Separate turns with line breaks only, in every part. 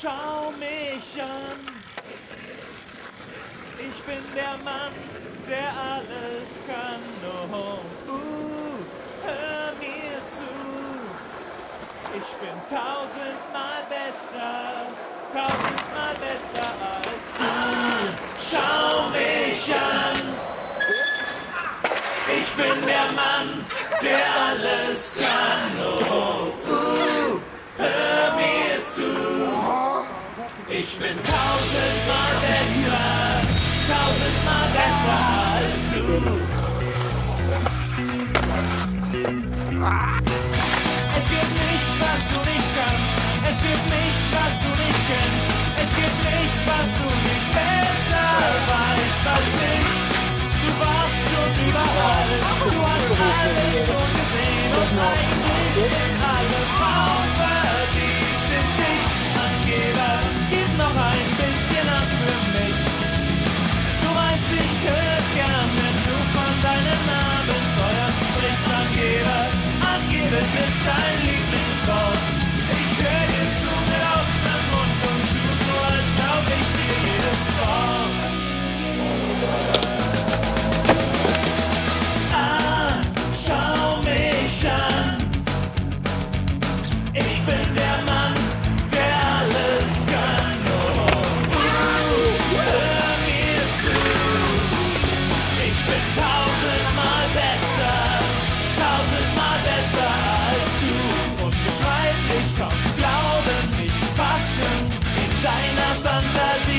schau mich an. Ich bin der Mann, der alles kann. Oh, uh, hör mir zu. Ich bin tausendmal besser, tausendmal besser als du. Schau mich an. Ich bin der Mann, der alles kann. Oh, uh, Ich bin tausendmal besser, tausendmal besser als du. Es gibt nichts, was du nicht kannst. Es gibt nichts, was du nicht kennst. Es gibt nichts, was du nicht besser weißt als ich. Du warst schon überall. Du hast alles schon gesehen. Und eigentlich sind Einstein.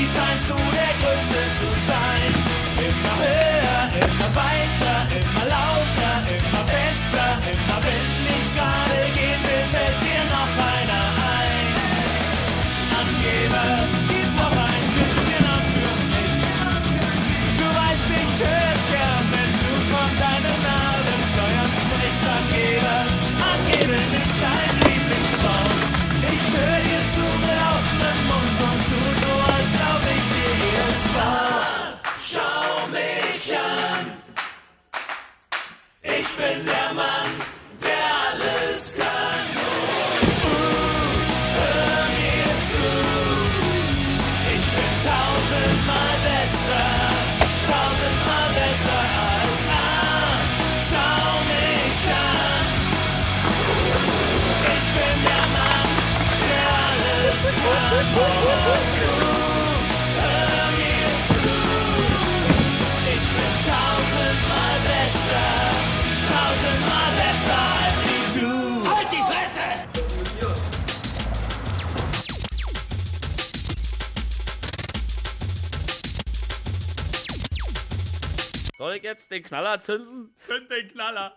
Scheinst du der Größte zu sein. Immer höher, immer weiter, immer lauter, immer besser. Immer wenn ich gerade gehen will, fällt dir noch einer ein. Angeber, bin der Mann, der alles kann. Oh, uh, hör mir zu. Ich bin tausendmal besser, tausendmal besser als ah, schau mich an. Ich bin der Mann, der alles kann. Oh,
Soll ich jetzt den Knaller zünden?
Zünd den Knaller.